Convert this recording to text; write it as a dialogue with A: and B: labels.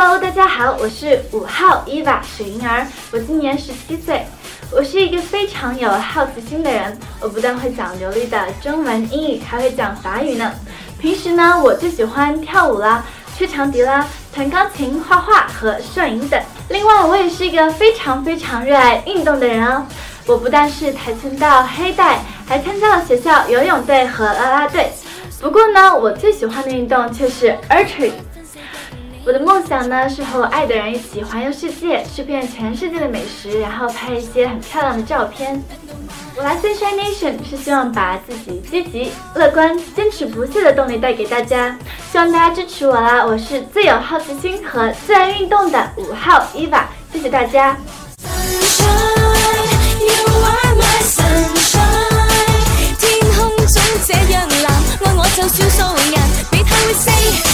A: Hello，大家好，我是五号伊娃水银儿，我今年十七岁。我是一个非常有好奇心的人，我不但会讲流利的中文、英语，还会讲法语呢。平时呢，我最喜欢跳舞啦、吹长笛啦、弹钢琴、画画和摄影等。另外，我也是一个非常非常热爱运动的人哦。我不但是跆拳道黑带，还参加了学校游泳队和啦啦队。不过呢，我最喜欢的运动却是 archery。我的梦想呢是和我爱的人一起环游世界，吃遍全世界的美食，然后拍一些很漂亮的照片。我来 Sunshine Nation 是希望把自己积极、乐观、坚持不懈的动力带给大家，希望大家支持我啦！我是最有好奇心和最爱运动的五号 Eva，谢谢大家。
B: 天空总这样蓝，爱我就算素颜，别太会 say。